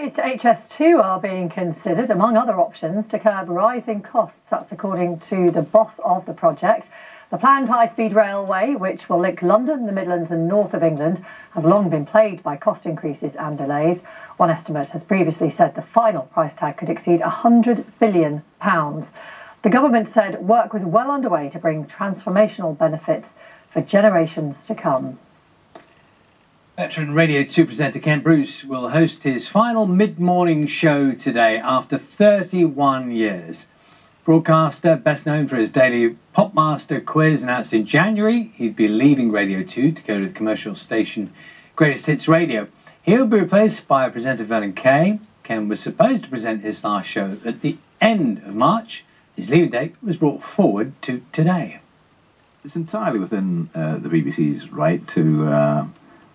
Upgrades to HS2 are being considered, among other options, to curb rising costs. That's according to the boss of the project. The planned high speed railway, which will link London, the Midlands, and north of England, has long been plagued by cost increases and delays. One estimate has previously said the final price tag could exceed £100 billion. The government said work was well underway to bring transformational benefits for generations to come. Veteran Radio 2 presenter Ken Bruce will host his final mid morning show today after 31 years. Broadcaster, best known for his daily Popmaster quiz announced in January, he'd be leaving Radio 2 to go to the commercial station Greatest Hits Radio. He'll be replaced by presenter Vernon Kay. Ken was supposed to present his last show at the end of March. His leaving date was brought forward to today. It's entirely within uh, the BBC's right to uh,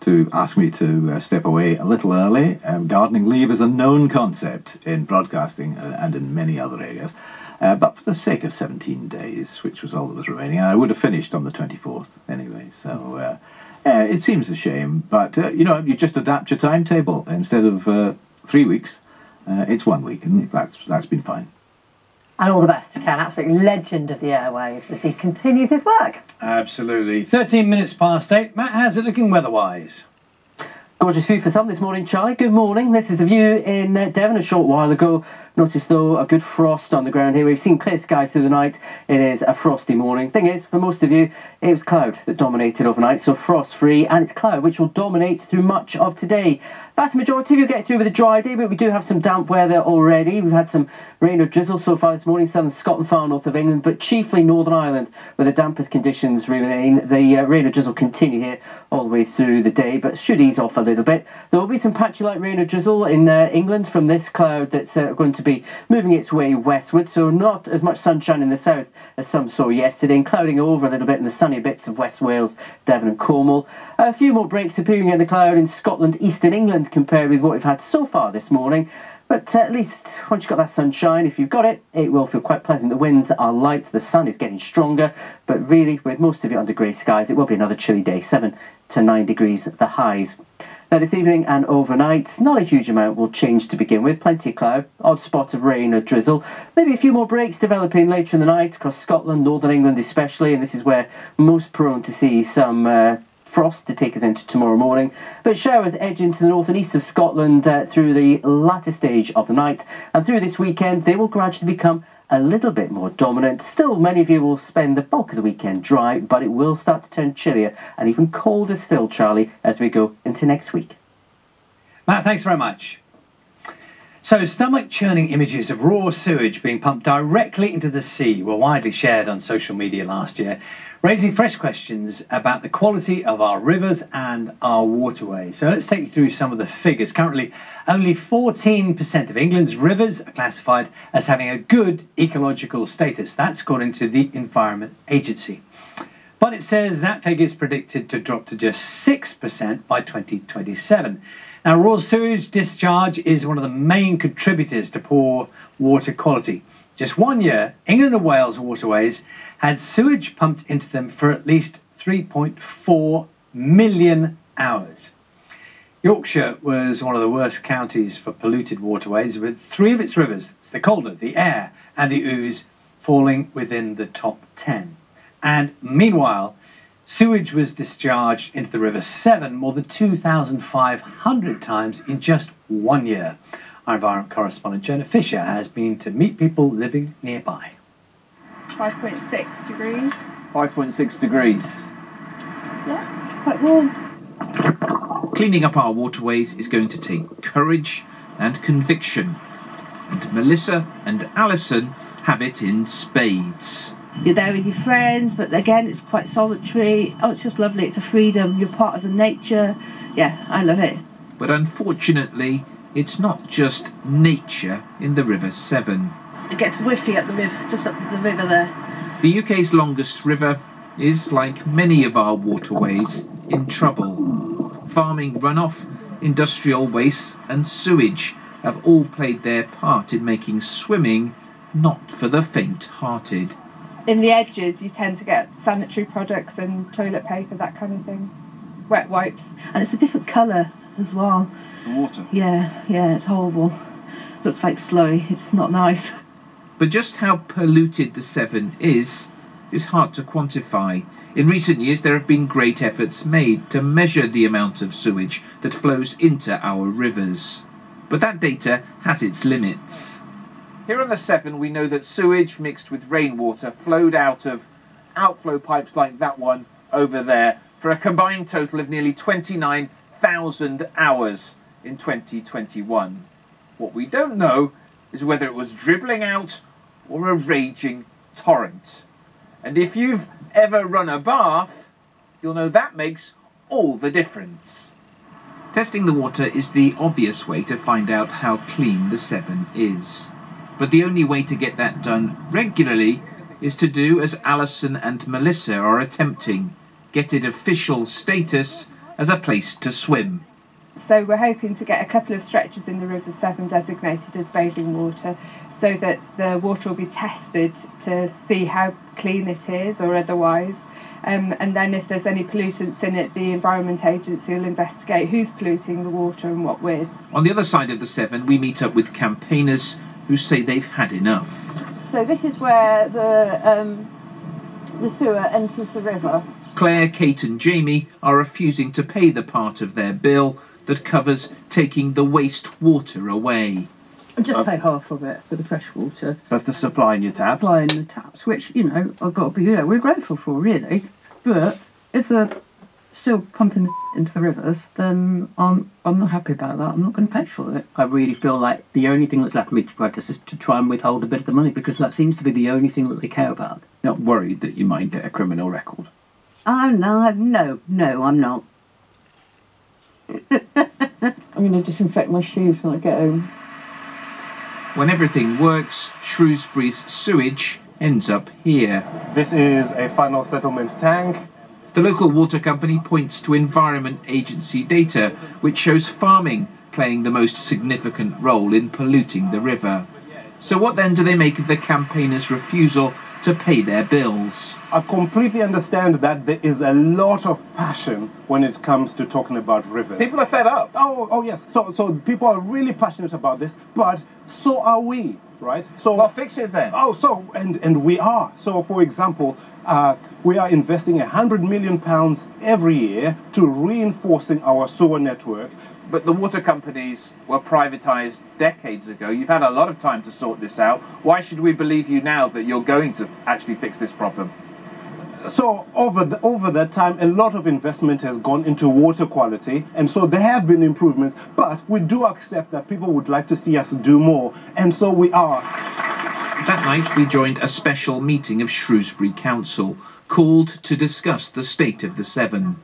to ask me to uh, step away a little early. Um, gardening leave is a known concept in broadcasting uh, and in many other areas. Uh, but for the sake of 17 days, which was all that was remaining, I would have finished on the 24th anyway. So uh, uh, it seems a shame, but you know, you just adapt your timetable instead of three weeks. It's one week, and that's that's been fine. And all the best to Ken, absolute legend of the airwaves as he continues his work. Absolutely. 13 minutes past 8. Matt, how's it looking weather-wise? Gorgeous view for some this morning, Charlie. Good morning. This is the view in uh, Devon a short while ago. Notice though a good frost on the ground here. We've seen clear skies through the night. It is a frosty morning. Thing is, for most of you, it was cloud that dominated overnight, so frost free, and it's cloud which will dominate through much of today. Vast majority of you get through with a dry day, but we do have some damp weather already. We've had some rain or drizzle so far this morning, southern Scotland, far north of England, but chiefly Northern Ireland, where the dampest conditions remain. The uh, rain or drizzle continue here all the way through the day, but should ease off a little bit. There will be some patchy light rain or drizzle in uh, England from this cloud that's uh, going to be moving its way westward, so not as much sunshine in the south as some saw yesterday, and clouding over a little bit in the sunny bits of West Wales, Devon and Cornwall. A few more breaks appearing in the cloud in Scotland, eastern England, compared with what we've had so far this morning. But at least once you've got that sunshine, if you've got it, it will feel quite pleasant. The winds are light, the sun is getting stronger, but really, with most of it under grey skies, it will be another chilly day, 7 to 9 degrees the highs. Now, this evening and overnight, not a huge amount will change to begin with. Plenty of cloud, odd spot of rain or drizzle. Maybe a few more breaks developing later in the night across Scotland, Northern England especially, and this is where most prone to see some uh, frost to take us into tomorrow morning, but showers edge into the north and east of Scotland uh, through the latter stage of the night, and through this weekend they will gradually become a little bit more dominant. Still, many of you will spend the bulk of the weekend dry, but it will start to turn chillier and even colder still, Charlie, as we go into next week. Matt, thanks very much. So, stomach churning images of raw sewage being pumped directly into the sea were widely shared on social media last year raising fresh questions about the quality of our rivers and our waterways. So let's take you through some of the figures. Currently, only 14% of England's rivers are classified as having a good ecological status. That's according to the Environment Agency. But it says that figure is predicted to drop to just 6% by 2027. Now, raw sewage discharge is one of the main contributors to poor water quality. Just one year, England and Wales waterways had sewage pumped into them for at least 3.4 million hours. Yorkshire was one of the worst counties for polluted waterways, with three of its rivers, the Calder, the Aire, and the Ouse, falling within the top 10. And meanwhile, sewage was discharged into the River Severn more than 2,500 times in just one year. Our environment correspondent Jonah Fisher has been to meet people living nearby. 5.6 degrees. 5.6 degrees. Yeah, it's quite warm. Cleaning up our waterways is going to take courage and conviction. And Melissa and Alison have it in spades. You're there with your friends, but again, it's quite solitary. Oh, it's just lovely. It's a freedom. You're part of the nature. Yeah, I love it. But unfortunately, it's not just nature in the River Severn. It gets whiffy at the river, just up the river there. The UK's longest river is, like many of our waterways, in trouble. Farming runoff, industrial waste, and sewage have all played their part in making swimming not for the faint hearted. In the edges, you tend to get sanitary products and toilet paper, that kind of thing. Wet wipes. And it's a different colour as well. The water. Yeah, yeah, it's horrible. Looks like slurry. It's not nice. But just how polluted the Severn is, is hard to quantify. In recent years, there have been great efforts made to measure the amount of sewage that flows into our rivers. But that data has its limits. Here on the Severn, we know that sewage mixed with rainwater flowed out of outflow pipes like that one over there for a combined total of nearly 29,000 hours in 2021. What we don't know is whether it was dribbling out or a raging torrent. And if you've ever run a bath, you'll know that makes all the difference. Testing the water is the obvious way to find out how clean the Severn is. But the only way to get that done regularly is to do as Alison and Melissa are attempting get it official status as a place to swim. So we're hoping to get a couple of stretches in the River Severn designated as bathing water so that the water will be tested to see how clean it is or otherwise. Um, and then if there's any pollutants in it, the Environment Agency will investigate who's polluting the water and what with. On the other side of the Severn, we meet up with campaigners who say they've had enough. So this is where the um, the sewer enters the river. Claire, Kate, and Jamie are refusing to pay the part of their bill that covers taking the waste water away. Just pay half of it for the fresh water. That's the supply in your tap. Applying the taps, which you know I've got to be, you know, we're grateful for really. But if they're still pumping into the rivers, then I'm I'm not happy about that. I'm not going to pay for it. I really feel like the only thing that's left for me to practice is to try and withhold a bit of the money because that seems to be the only thing that they care about. Not worried that you might get a criminal record. Oh no, no, no, I'm not. I'm going to disinfect my shoes when I get home. When everything works, Shrewsbury's sewage ends up here. This is a final settlement tank. The local water company points to Environment Agency data, which shows farming playing the most significant role in polluting the river. So, what then do they make of the campaigners' refusal to pay their bills? I completely understand that there is a lot of passion when it comes to talking about rivers. People are fed up. Oh, oh yes. So, so people are really passionate about this, but so are we, right? So, Well, fix it then. oh, so and and we are. So, for example, uh, we are investing a hundred million pounds every year to reinforcing our sewer network. But the water companies were privatised decades ago. You've had a lot of time to sort this out. Why should we believe you now that you're going to actually fix this problem? So over the, over that time, a lot of investment has gone into water quality, and so there have been improvements. But we do accept that people would like to see us do more, and so we are. That night, we joined a special meeting of Shrewsbury Council, called to discuss the state of the Severn.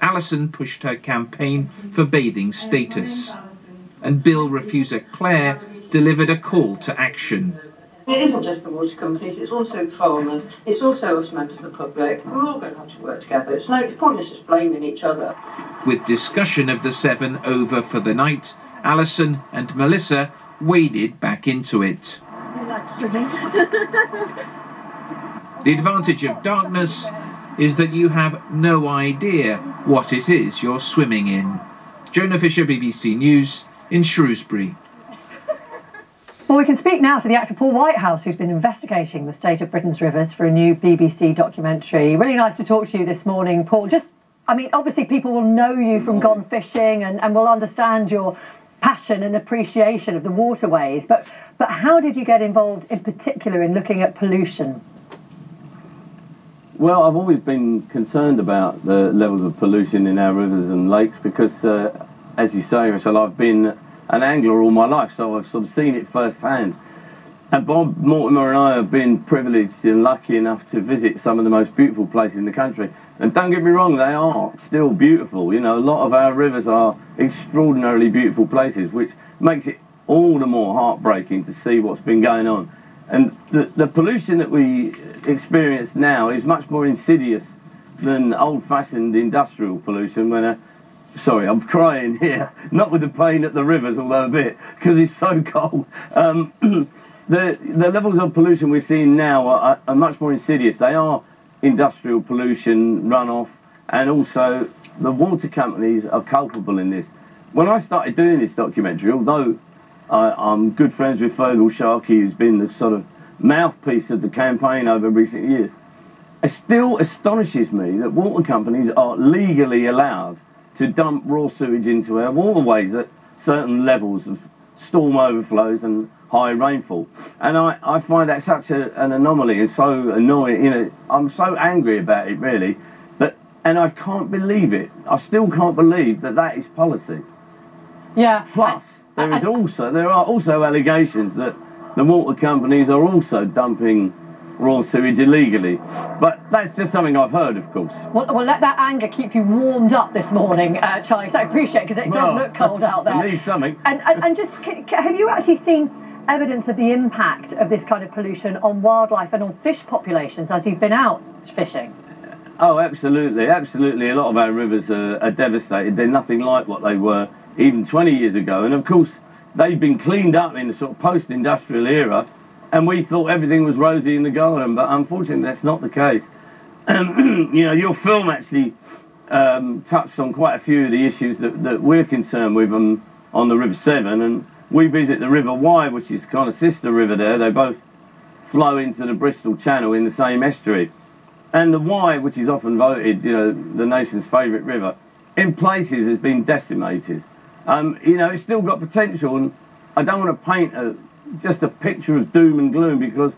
Alison pushed her campaign for bathing status, and bill refuser Clare delivered a call to action. It isn't just the water companies, it's also farmers, it's also us members of the public. We're all going to have to work together. It's no it's pointless just blaming each other. With discussion of the Severn over for the night, Alison and Melissa waded back into it. You like swimming? The advantage of darkness is that you have no idea what it is you're swimming in. Jonah Fisher, BBC News, in Shrewsbury. Well, we can speak now to the actor Paul Whitehouse, who's been investigating the state of Britain's rivers for a new BBC documentary. Really nice to talk to you this morning, Paul. Just, I mean, obviously people will know you from mm. Gone Fishing and, and will understand your passion and appreciation of the waterways. But, but how did you get involved in particular in looking at pollution? Well, I've always been concerned about the levels of pollution in our rivers and lakes because, uh, as you say, Michelle, I've been an angler all my life, so I've sort of seen it firsthand. And Bob Mortimer and I have been privileged and lucky enough to visit some of the most beautiful places in the country. And don't get me wrong, they are still beautiful. You know, a lot of our rivers are extraordinarily beautiful places, which makes it all the more heartbreaking to see what's been going on. And the, the pollution that we experience now is much more insidious than old-fashioned industrial pollution when a sorry i'm crying here not with the pain at the rivers although a bit because it's so cold. Um, the, the levels of pollution we're seeing now are, are much more insidious. They are industrial pollution runoff and also the water companies are culpable in this. When I started doing this documentary, although I, I'm good friends with Feargal Sharkey, who's been the sort of mouthpiece of the campaign over recent years, it still astonishes me that water companies are legally allowed to dump raw sewage into our waterways at certain levels of storm overflows and high rainfall. And I, I find that such a, an anomaly and so annoying. You know, I'm so angry about it, really. That, and I can't believe it. I still can't believe that that is policy. Yeah. Plus, there is also there are also allegations that the water companies are also dumping raw sewage illegally. But that's just something I've heard, of course. Well, well let that anger keep you warmed up this morning, uh, Charlie. I appreciate because it Well, does look cold out there. Need something. And, and, and just, have you actually seen evidence of the impact of this kind of pollution on wildlife and on fish populations as you've been out fishing? Oh, absolutely, absolutely. A lot of our rivers are, are devastated. They're nothing like what they were even 20 years ago. And of course, they've been cleaned up in the sort of post-industrial era, and we thought everything was rosy in the garden. But unfortunately, that's not the case. You know, your film actually um, touched on quite a few of the issues that, that we're concerned with on, on the River Severn, and we visit the River Wye, which is kind of sister river there. They both flow into the Bristol Channel in the same estuary. And the Wye, which is often voted, you know, the nation's favourite river, in places has been decimated. Um, you know, it's still got potential, and I don't want to paint a, just a picture of doom and gloom because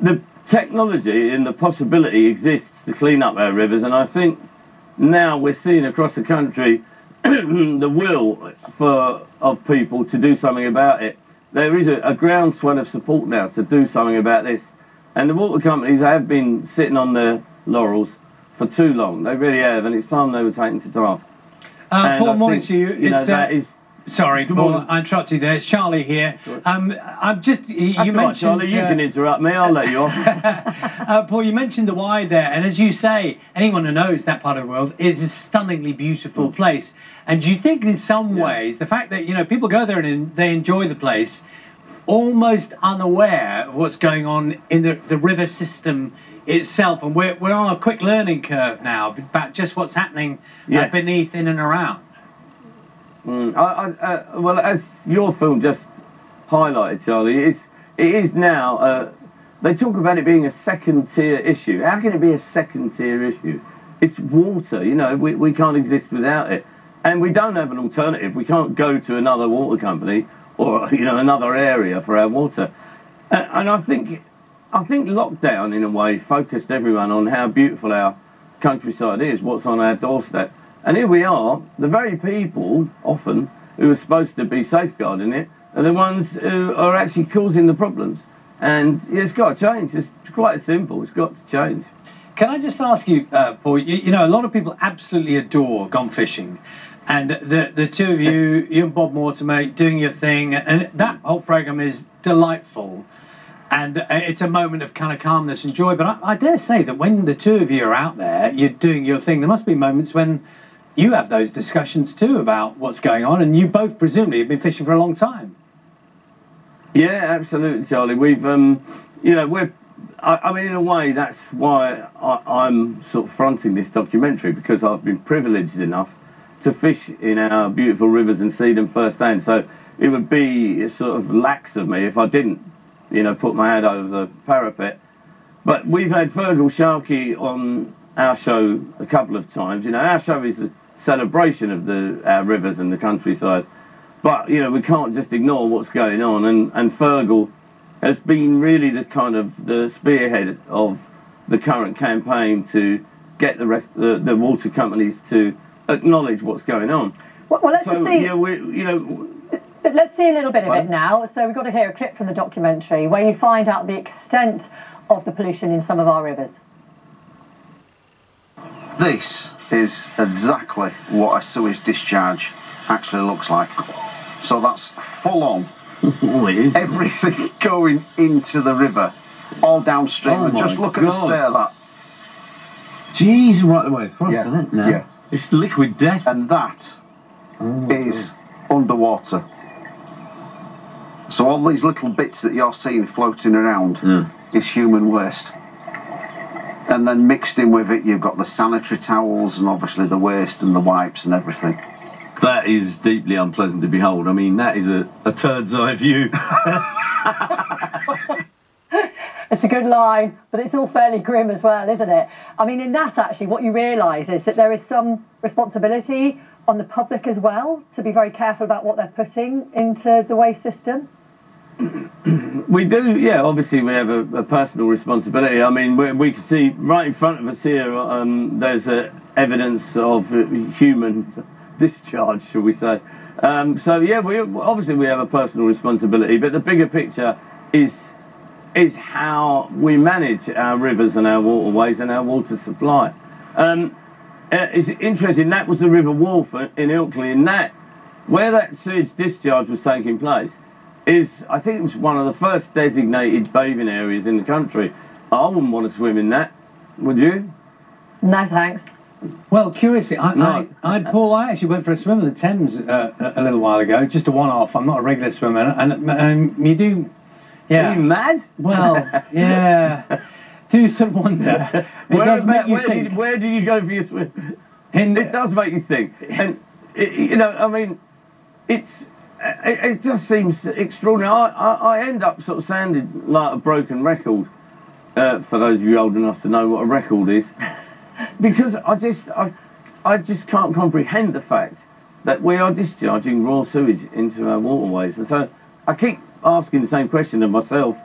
the technology and the possibility exists to clean up our rivers, and I think now we're seeing across the country the will for of people to do something about it. There is a, a groundswell of support now to do something about this, and the water companies have been sitting on their laurels for too long. They really have, and it's time they were taken to task. Uh, Paul, morning to you. you know, uh, that is- Sorry, Paul. I interrupted you there. It's Charlie here. Um, I'm just, you, That's you all right, mentioned. Charlie, you uh, can interrupt me. I'll let you off. uh, Paul, you mentioned the Wye there, and as you say, anyone who knows that part of the world, it's a stunningly beautiful place. And do you think, in some ways, the fact that you know people go there and they enjoy the place, almost unaware of what's going on in the, the river system itself, and we're, we're on a quick learning curve now about just what's happening uh, beneath, in, and around. Mm, I, I, uh, well, as your film just highlighted, Charlie, it's, it is now. Uh, they talk about it being a second tier issue. How can it be a second tier issue? It's water, you know, we, we can't exist without it. And we don't have an alternative. We can't go to another water company or, you know, another area for our water. Uh, and I think, I think lockdown, in a way, focused everyone on how beautiful our countryside is, what's on our doorstep. And here we are, the very people, often, who are supposed to be safeguarding it, are the ones who are actually causing the problems. And it's got to change. It's quite simple. It's got to change. Can I just ask you, uh, Paul? You, you know, a lot of people absolutely adore gone fishing, and the the two of you, you and Bob Mortimer, doing your thing, and that whole program is delightful, and uh, it's a moment of kind of calmness and joy. But I, I dare say that when the two of you are out there, you're doing your thing. There must be moments when you have those discussions too about what's going on, and you both presumably have been fishing for a long time. Yeah, absolutely, Charlie. We've, um, you know, we're. I, I mean, in a way, that's why I, I'm sort of fronting this documentary because I've been privileged enough to fish in our beautiful rivers and see them firsthand. So it would be sort of lax of me if I didn't, you know, put my head over the parapet. But we've had Feargal Sharkey on our show a couple of times. You know, our show is a celebration of the our rivers and the countryside. But you know, we can't just ignore what's going on. And and Feargal has been really the kind of the spearhead of the current campaign to get the rec- the, the water companies to acknowledge what's going on. Well, well, let's so, just see. Yeah, we, you know, But let's see a little bit of Well- it now. So we've got to hear a clip from the documentary where you find out the extent of the pollution in some of our rivers. This is exactly what a sewage discharge actually looks like. So that's full on. oh, it is. Everything going into the river, all downstream. Oh and just my look at the God. state of that. Jeez, right the way across, Yeah, isn't it? Now? yeah. It's liquid death. And that Oh is underwater. So all these little bits that you're seeing floating around hmm. is human waste. And then mixed in with it, you've got the sanitary towels and obviously the waste and the wipes and everything. That is deeply unpleasant to behold. I mean, that is a, a bird's eye view. It's a good line, but it's all fairly grim as well, isn't it? I mean, in that actually, what you realise is that there is some responsibility on the public as well to be very careful about what they're putting into the waste system. We do, yeah. Obviously, we have a, a personal responsibility. I mean, we, we can see right in front of us here. Um, there's evidence of human discharge, shall we say? Um, so yeah, we obviously we have a personal responsibility, but the bigger picture is is how we manage our rivers and our waterways and our water supply. Um, uh, it's interesting. That was the River Wharfe in Ilkley, and that where that sewage discharge was taking place is I think it was one of the first designated bathing areas in the country. I wouldn't want to swim in that, would you? No thanks. Well, curiously, I, No. I, I, Paul, I actually went for a swim in the Thames uh, a a little while ago, just a one-off. I'm not a regular swimmer, and, and you do, yeah. Are you mad? Well, yeah. do sort of wonder. It Where, does make about, you where, think. did, where do you go for your swim? In- it does make you think, and it, you know, I mean, it's it, it just seems extraordinary. I, I, I end up sort of sounding like a broken record. Uh, for those of you old enough to know what a record is, because I just I, I just can't comprehend the fact that we are discharging raw sewage into our waterways, and so I keep asking the same question of myself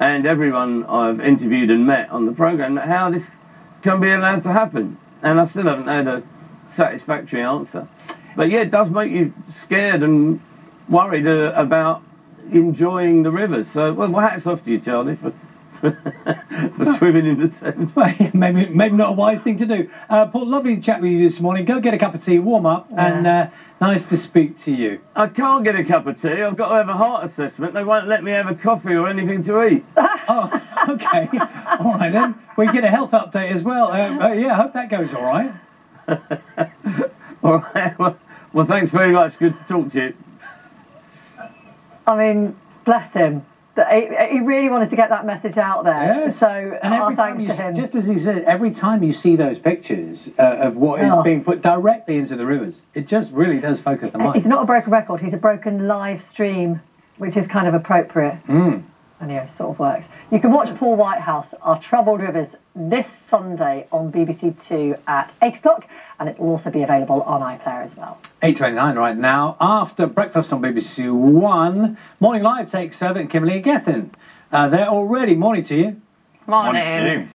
and everyone I've interviewed and met on the program: how this can be allowed to happen, and I still haven't had a satisfactory answer. But yeah, it does make you scared and worried uh, about enjoying the rivers. So, well, hats off to you, Charlie, for, for swimming in the Thames. Maybe, maybe not a wise thing to do. Uh, Paul, lovely to chat with you this morning. Go get a cup of tea, warm up, and uh, nice to speak to you. I can't get a cup of tea. I've got to have a heart assessment. They won't let me have a coffee or anything to eat. oh, okay. all right then. We get a health update as well. Uh, uh, yeah, I hope that goes all right. All right. Well, well, thanks very much. Good to talk to you. I mean, bless him. He, he really wanted to get that message out there. Yes. So, And our every time thanks you, to him. just as he said, every time you see those pictures uh, of what is Oh. being put directly into the rivers, it just really does focus the mind. He's not a broken record, he's a broken live stream, which is kind of appropriate. Mm. And yeah, it sort of works. You can watch Paul Whitehouse, Our Troubled Rivers, this Sunday on BBC Two at 8 o'clock, and it will also be available on iPlayer as well. 8.29 right now. After breakfast on BBC One, Morning Live takes over and Kimberley and Gethin. Uh, they're already morning to you. Morning.